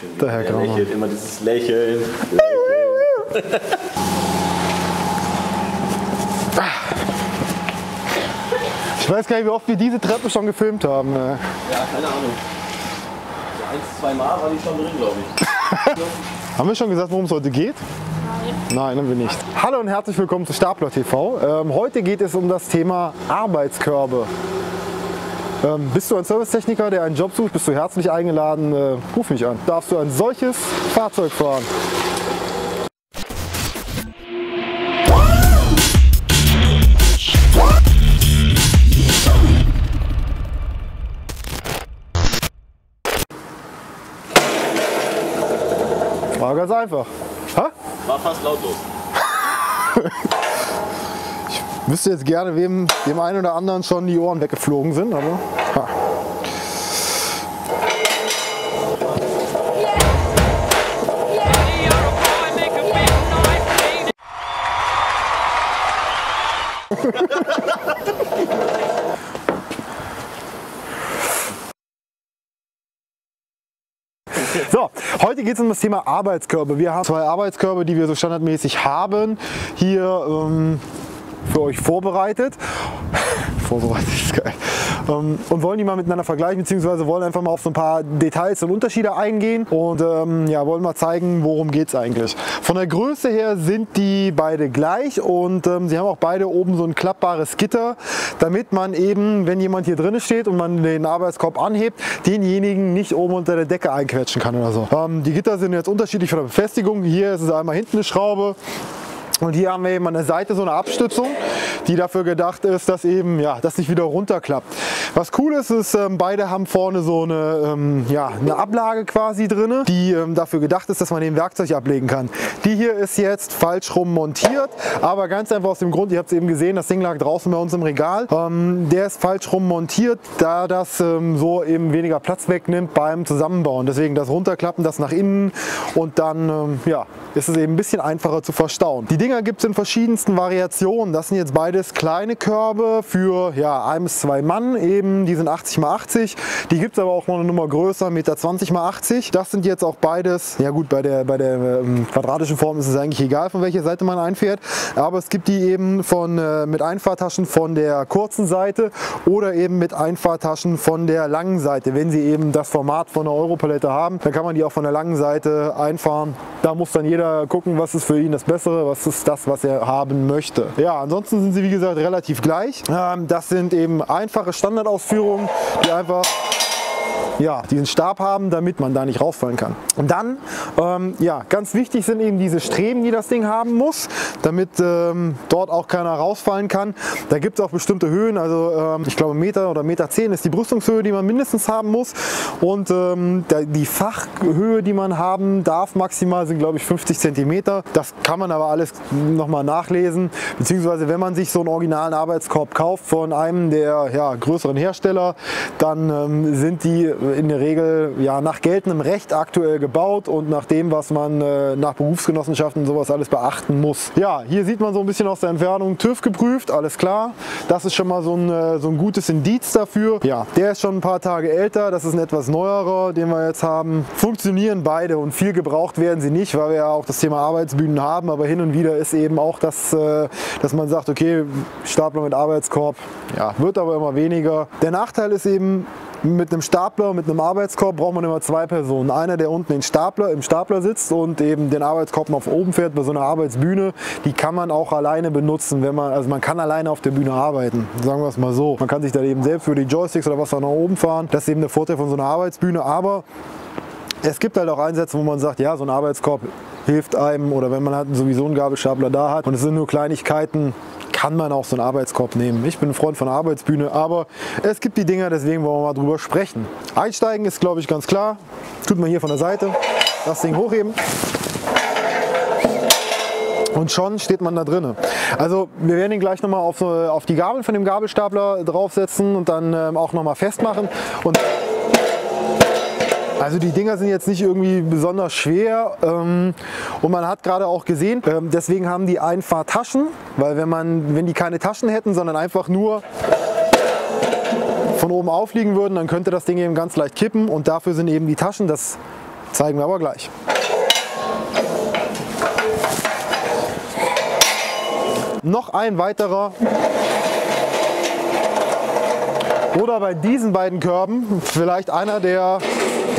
schön, Der Herr er Graumann. lächelt. Immer dieses Lächeln. Lächeln. Ich weiß gar nicht, wie oft wir diese Treppe schon gefilmt haben. äh. Ja, keine Ahnung. So eins, zwei Mal war die schon drin, glaube ich. Haben wir schon gesagt, worum es heute geht? Nein. Nein, haben wir nicht. Hallo und herzlich willkommen zu Stapler TV. Ähm, heute geht es um das Thema Arbeitskörbe. Ähm, bist du ein Servicetechniker, der einen Job sucht, bist du herzlich eingeladen, äh, ruf mich an. Darfst du ein solches Fahrzeug fahren? War ganz einfach. Ha? War fast lautlos. wüsste jetzt gerne, wem dem einen oder anderen schon die Ohren weggeflogen sind, aber. Ha. So, heute geht es um das Thema Arbeitskörbe. Wir haben zwei Arbeitskörbe, die wir so standardmäßig haben, hier ähm, für euch vorbereitet. vorbereitet ist geil. Ähm, und wollen die mal miteinander vergleichen, beziehungsweise wollen einfach mal auf so ein paar Details und Unterschiede eingehen und ähm, ja, wollen mal zeigen, worum geht es eigentlich. Von der Größe her sind die beide gleich und ähm, sie haben auch beide oben so ein klappbares Gitter, damit man eben, wenn jemand hier drin steht und man den Arbeitskorb anhebt, denjenigen nicht oben unter der Decke einquetschen kann oder so. Ähm, die Gitter sind jetzt unterschiedlich von der Befestigung. Hier ist es einmal hinten eine Schraube, und hier haben wir eben an der Seite so eine Abstützung, die dafür gedacht ist, dass eben ja, das nicht wieder runterklappt. Was cool ist, ist, ähm, beide haben vorne so eine, ähm, ja, eine Ablage quasi drin, die ähm, dafür gedacht ist, dass man den Werkzeug ablegen kann. Die hier ist jetzt falsch rum montiert, aber ganz einfach aus dem Grund, ihr habt es eben gesehen, das Ding lag draußen bei uns im Regal. Ähm, der ist falsch rum montiert, da das ähm, so eben weniger Platz wegnimmt beim Zusammenbauen. Deswegen das runterklappen, das nach innen und dann ähm, ja, ist es eben ein bisschen einfacher zu verstauen. Die Dinger gibt es in verschiedensten Variationen. Das sind jetzt beides kleine Körbe für ja, ein bis zwei Mann eben. Die sind 80 x 80. Die gibt es aber auch noch eine Nummer größer, 1,20 Meter x 80. Das sind jetzt auch beides, ja gut, bei der, bei der ähm, quadratischen Form ist es eigentlich egal, von welcher Seite man einfährt. Aber es gibt die eben von, äh, mit Einfahrtaschen von der kurzen Seite oder eben mit Einfahrtaschen von der langen Seite. Wenn sie eben das Format von einer Europalette haben, dann kann man die auch von der langen Seite einfahren. Da muss dann jeder gucken, was ist für ihn das Bessere, was ist das, was er haben möchte. Ja, ansonsten sind sie wie gesagt relativ gleich. Ähm, das sind eben einfache Standardausführungen, die einfach ja, diesen Stab haben, damit man da nicht rausfallen kann. Und dann, ähm, ja, ganz wichtig sind eben diese Streben, die das Ding haben muss, damit ähm, dort auch keiner rausfallen kann. Da gibt es auch bestimmte Höhen, also ähm, ich glaube Meter oder Meter 10 ist die Brüstungshöhe, die man mindestens haben muss. Und ähm, die Fachhöhe, die man haben darf, maximal sind glaube ich 50 Zentimeter. Das kann man aber alles nochmal nachlesen, beziehungsweise wenn man sich so einen originalen Arbeitskorb kauft von einem der ja, größeren Hersteller, dann ähm, sind die in der Regel ja, nach geltendem Recht aktuell gebaut und nach dem, was man äh, nach Berufsgenossenschaften und sowas alles beachten muss. Ja, hier sieht man so ein bisschen aus der Entfernung TÜV geprüft, alles klar. Das ist schon mal so ein, äh, so ein gutes Indiz dafür. Ja, der ist schon ein paar Tage älter, das ist ein etwas neuerer, den wir jetzt haben. Funktionieren beide und viel gebraucht werden sie nicht, weil wir ja auch das Thema Arbeitsbühnen haben, aber hin und wieder ist eben auch das, äh, dass man sagt, okay, Stapler mit Arbeitskorb, ja, wird aber immer weniger. Der Nachteil ist eben, mit einem Stapler, mit einem Arbeitskorb braucht man immer zwei Personen. Einer, der unten den Stapler, im Stapler sitzt und eben den Arbeitskorb nach oben fährt bei so einer Arbeitsbühne. Die kann man auch alleine benutzen, wenn man, also man kann alleine auf der Bühne arbeiten. Sagen wir es mal so. Man kann sich da eben selbst für die Joysticks oder was da nach oben fahren. Das ist eben der Vorteil von so einer Arbeitsbühne. Aber es gibt halt auch Einsätze, wo man sagt, ja, so ein Arbeitskorb hilft einem oder wenn man halt sowieso einen Gabelstapler da hat und es sind nur Kleinigkeiten, kann man auch so einen Arbeitskorb nehmen. Ich bin ein Freund von der Arbeitsbühne, aber es gibt die Dinger, deswegen wollen wir mal drüber sprechen. Einsteigen ist, glaube ich, ganz klar. Tut man hier von der Seite, das Ding hochheben. Und schon steht man da drin. Also wir werden ihn gleich nochmal auf, auf die Gabel von dem Gabelstapler draufsetzen und dann ähm, auch nochmal festmachen. Und also die Dinger sind jetzt nicht irgendwie besonders schwer ähm, und man hat gerade auch gesehen, ähm, deswegen haben die Einfahrtaschen, weil wenn, man, wenn die keine Taschen hätten, sondern einfach nur von oben aufliegen würden, dann könnte das Ding eben ganz leicht kippen und dafür sind eben die Taschen. Das Zeigen wir aber gleich. Noch ein weiterer oder bei diesen beiden Körben vielleicht einer der,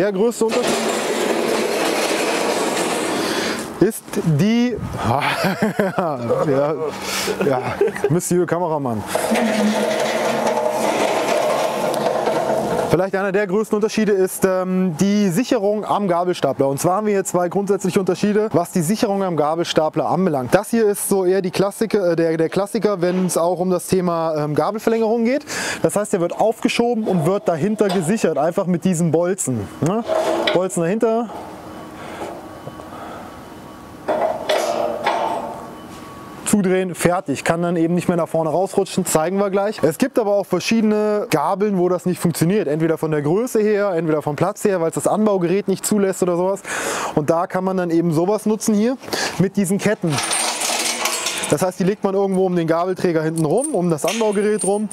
der größte Unterschied ist die ja, ja, Monsieur Kameramann. Vielleicht einer der größten Unterschiede ist ähm, die Sicherung am Gabelstapler. Und zwar haben wir hier zwei grundsätzliche Unterschiede, was die Sicherung am Gabelstapler anbelangt. Das hier ist so eher die Klassiker, äh, der, der Klassiker, wenn es auch um das Thema ähm, Gabelverlängerung geht. Das heißt, der wird aufgeschoben und wird dahinter gesichert, einfach mit diesem Bolzen. Ne? Bolzen dahinter, zudrehen, fertig. Kann dann eben nicht mehr nach vorne rausrutschen, zeigen wir gleich. Es gibt aber auch verschiedene Gabeln, wo das nicht funktioniert. Entweder von der Größe her, entweder vom Platz her, weil es das Anbaugerät nicht zulässt oder sowas. Und da kann man dann eben sowas nutzen hier mit diesen Ketten. Das heißt, die legt man irgendwo um den Gabelträger hinten rum, um das Anbaugerät rum,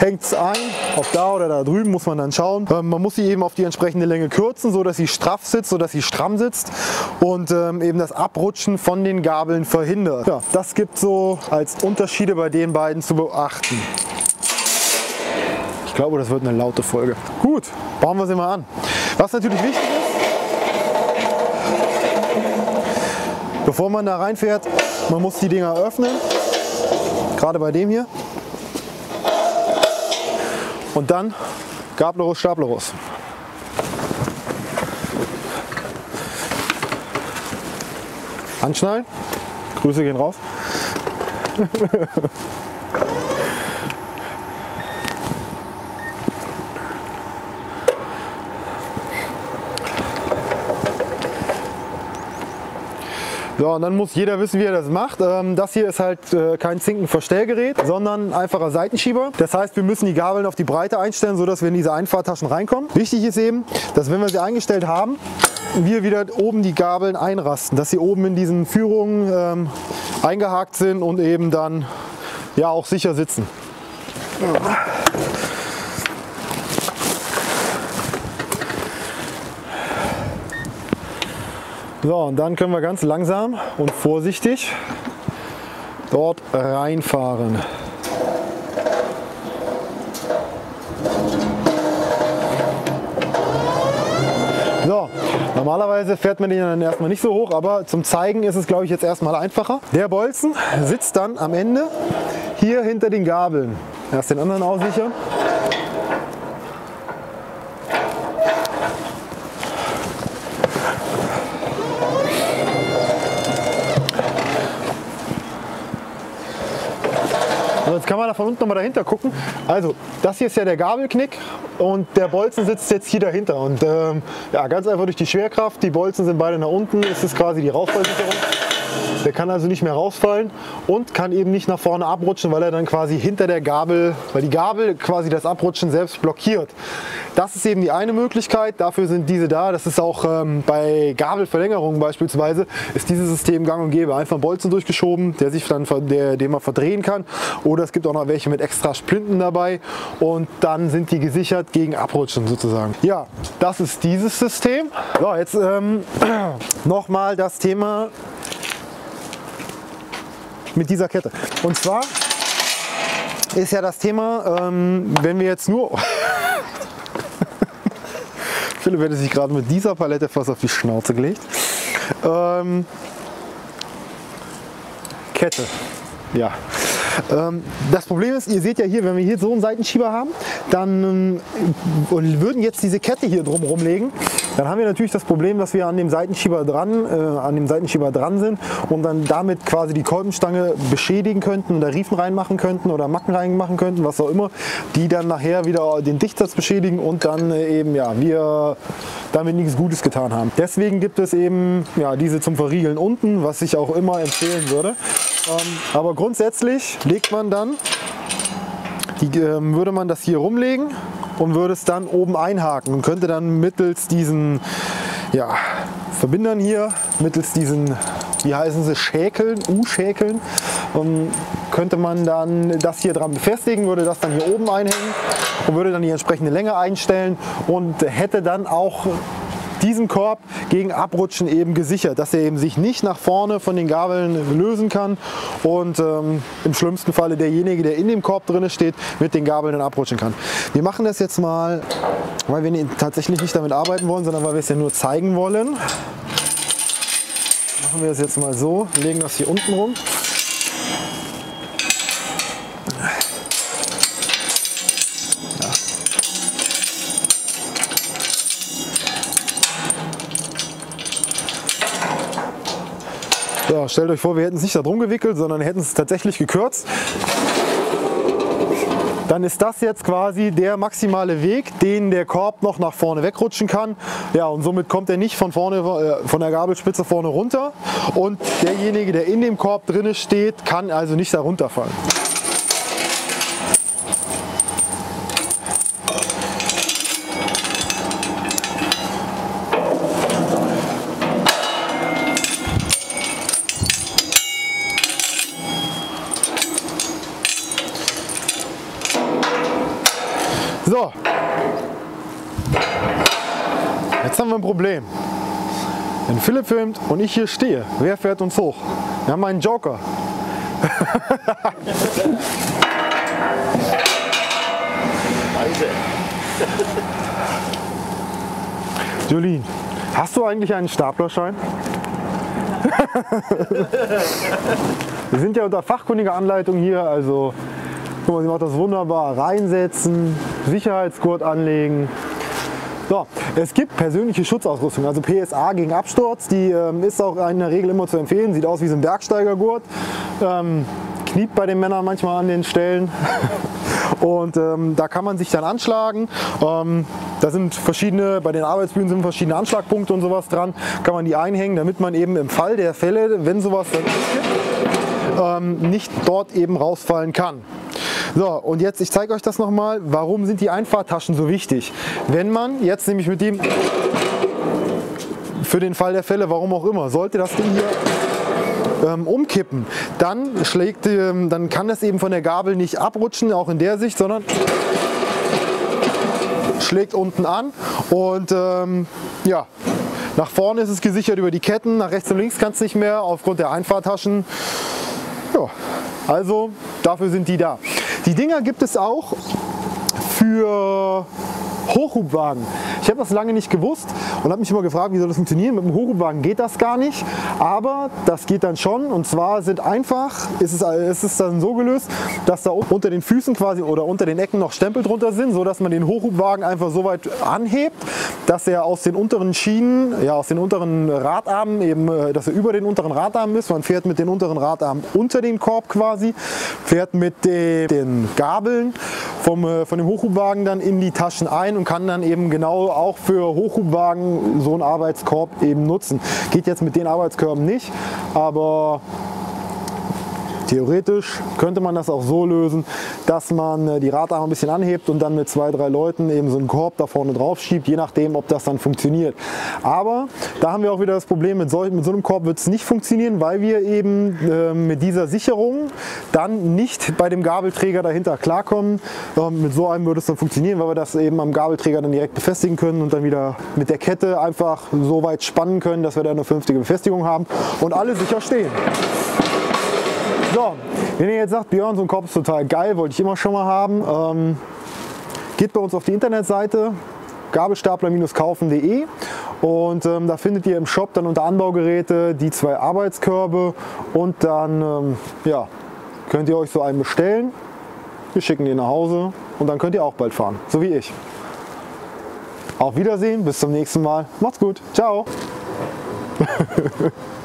hängt es ein, ob da oder da drüben muss man dann schauen. Ähm, man muss sie eben auf die entsprechende Länge kürzen, so dass sie straff sitzt, so dass sie stramm sitzt und ähm, eben das Abrutschen von den Gabeln verhindert. Ja, das gibt so als Unterschiede bei den beiden zu beachten. Ich glaube, das wird eine laute Folge. Gut, bauen wir sie mal an. Was natürlich wichtig ist, Bevor man da reinfährt, man muss die Dinger öffnen, gerade bei dem hier. Und dann Gablerus, Staplerus. Anschnallen. Grüße gehen raus. So, und dann muss jeder wissen, wie er das macht. Ähm, das hier ist halt äh, kein Zinkenverstellgerät, sondern ein einfacher Seitenschieber. Das heißt, wir müssen die Gabeln auf die Breite einstellen, sodass wir in diese Einfahrtaschen reinkommen. Wichtig ist eben, dass wenn wir sie eingestellt haben, wir wieder oben die Gabeln einrasten, dass sie oben in diesen Führungen ähm, eingehakt sind und eben dann ja auch sicher sitzen. So, und dann können wir ganz langsam und vorsichtig dort reinfahren. So, normalerweise fährt man den dann erstmal nicht so hoch, aber zum Zeigen ist es glaube ich jetzt erstmal einfacher. Der Bolzen sitzt dann am Ende hier hinter den Gabeln. Erst den anderen aussichern. So, jetzt kann man da von unten nochmal dahinter gucken. Also, das hier ist ja der Gabelknick und der Bolzen sitzt jetzt hier dahinter. Und ähm, ja, ganz einfach durch die Schwerkraft, die Bolzen sind beide nach unten, ist es quasi die Rausfallsicherung. Der kann also nicht mehr rausfallen und kann eben nicht nach vorne abrutschen, weil er dann quasi hinter der Gabel, weil die Gabel quasi das Abrutschen selbst blockiert. Das ist eben die eine Möglichkeit, dafür sind diese da. Das ist auch ähm, bei Gabelverlängerungen beispielsweise, ist dieses System gang und gäbe. Einfach Bolzen durchgeschoben, der sich dann, der, den man verdrehen kann. Oder es gibt auch noch welche mit extra Splinten dabei und dann sind die gesichert gegen Abrutschen sozusagen. Ja, das ist dieses System. So, jetzt ähm, nochmal das Thema mit dieser Kette. Und zwar ist ja das Thema, ähm, wenn wir jetzt nur... Philipp hätte sich gerade mit dieser Palette fast auf die Schnauze gelegt. Ähm, Kette. Ja. Ähm, das Problem ist, ihr seht ja hier, wenn wir hier so einen Seitenschieber haben, dann ähm, würden jetzt diese Kette hier drum rumlegen, dann haben wir natürlich das Problem, dass wir an dem Seitenschieber dran, äh, an dem Seitenschieber dran sind und dann damit quasi die Kolbenstange beschädigen könnten oder Riefen reinmachen könnten oder Macken reinmachen könnten, was auch immer, die dann nachher wieder den Dichtsatz beschädigen und dann äh, eben ja wir damit nichts Gutes getan haben. Deswegen gibt es eben ja diese zum Verriegeln unten, was ich auch immer empfehlen würde. Ähm, aber grundsätzlich legt man dann, die, ähm, würde man das hier rumlegen und würde es dann oben einhaken und könnte dann mittels diesen ja, Verbindern hier, mittels diesen, wie heißen sie, Schäkeln, U-Schäkeln, ähm, könnte man dann das hier dran befestigen, würde das dann hier oben einhängen und würde dann die entsprechende Länge einstellen und hätte dann auch diesen Korb gegen Abrutschen eben gesichert, dass er eben sich nicht nach vorne von den Gabeln lösen kann und ähm, im schlimmsten Falle derjenige, der in dem Korb drin steht, mit den Gabeln dann abrutschen kann. Wir machen das jetzt mal, weil wir tatsächlich nicht damit arbeiten wollen, sondern weil wir es ja nur zeigen wollen. Machen wir das jetzt mal so, legen das hier unten rum. So, stellt euch vor, wir hätten es nicht da drum gewickelt, sondern hätten es tatsächlich gekürzt. Dann ist das jetzt quasi der maximale Weg, den der Korb noch nach vorne wegrutschen kann. Ja, und somit kommt er nicht von vorne äh, von der Gabelspitze vorne runter. Und derjenige, der in dem Korb drinne steht, kann also nicht da runterfallen. So. Jetzt haben wir ein Problem. Wenn Philipp filmt und ich hier stehe, wer fährt uns hoch? Wir haben einen Joker. Jolien, hast du eigentlich einen Staplerschein? Wir sind ja unter fachkundiger Anleitung hier, also Guck mal, sie macht das wunderbar. Reinsetzen, Sicherheitsgurt anlegen. So, es gibt persönliche Schutzausrüstung, also PSA gegen Absturz. Die ähm, ist auch in der Regel immer zu empfehlen. Sieht aus wie so ein Bergsteigergurt. Ähm, kniept bei den Männern manchmal an den Stellen. Und ähm, da kann man sich dann anschlagen. Ähm, da sind verschiedene, bei den Arbeitsbühnen sind verschiedene Anschlagpunkte und sowas dran. Kann man die einhängen, damit man eben im Fall der Fälle, wenn sowas dann gibt, ähm, nicht dort eben rausfallen kann. So, und jetzt, ich zeige euch das nochmal, warum sind die Einfahrtaschen so wichtig? Wenn man jetzt nämlich mit dem, für den Fall der Fälle, warum auch immer, sollte das Ding hier ähm, umkippen, dann schlägt, ähm, dann kann es eben von der Gabel nicht abrutschen, auch in der Sicht, sondern schlägt unten an und ähm, ja, nach vorne ist es gesichert über die Ketten, nach rechts und links kann es nicht mehr aufgrund der Einfahrtaschen. Ja, also dafür sind die da. Die Dinger gibt es auch für Hochhubwagen. Ich habe das lange nicht gewusst und habe mich immer gefragt, wie soll das funktionieren. Mit dem Hochhubwagen geht das gar nicht, aber das geht dann schon. Und zwar sind einfach, ist es, ist es dann so gelöst, dass da unter den Füßen quasi oder unter den Ecken noch Stempel drunter sind, sodass man den Hochhubwagen einfach so weit anhebt, dass er aus den unteren Schienen, ja aus den unteren Radarmen eben, äh, dass er über den unteren Radarmen ist. Man fährt mit den unteren Radarmen unter den Korb quasi, fährt mit den Gabeln vom, äh, von dem Hochhubwagen dann in die Taschen ein und kann dann eben genau auch für Hochhubwagen so einen Arbeitskorb eben nutzen. Geht jetzt mit den Arbeitskörben nicht, aber Theoretisch könnte man das auch so lösen, dass man äh, die Radarme ein bisschen anhebt und dann mit zwei, drei Leuten eben so einen Korb da vorne drauf schiebt, je nachdem, ob das dann funktioniert. Aber da haben wir auch wieder das Problem, mit so, mit so einem Korb wird es nicht funktionieren, weil wir eben äh, mit dieser Sicherung dann nicht bei dem Gabelträger dahinter klarkommen. Ähm, mit so einem würde es dann funktionieren, weil wir das eben am Gabelträger dann direkt befestigen können und dann wieder mit der Kette einfach so weit spannen können, dass wir da eine vernünftige Befestigung haben und alle sicher stehen. So, wenn ihr jetzt sagt, Björn, so ein Korb ist total geil, wollte ich immer schon mal haben, ähm, geht bei uns auf die Internetseite gabelstapler-kaufen.de und ähm, da findet ihr im Shop dann unter Anbaugeräte die zwei Arbeitskörbe und dann ähm, ja, könnt ihr euch so einen bestellen. Wir schicken den nach Hause und dann könnt ihr auch bald fahren, so wie ich. Auf Wiedersehen, bis zum nächsten Mal. Macht's gut. Ciao.